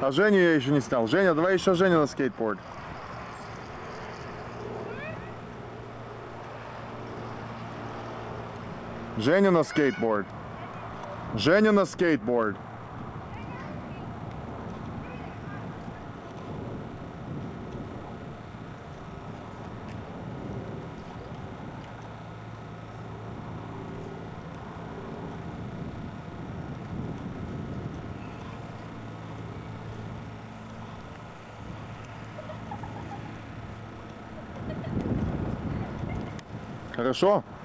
А Женю я еще не снял. Женя, давай еще Женя на скейтборд. Женя на скейтборд. Женя на скейтборд. Olha.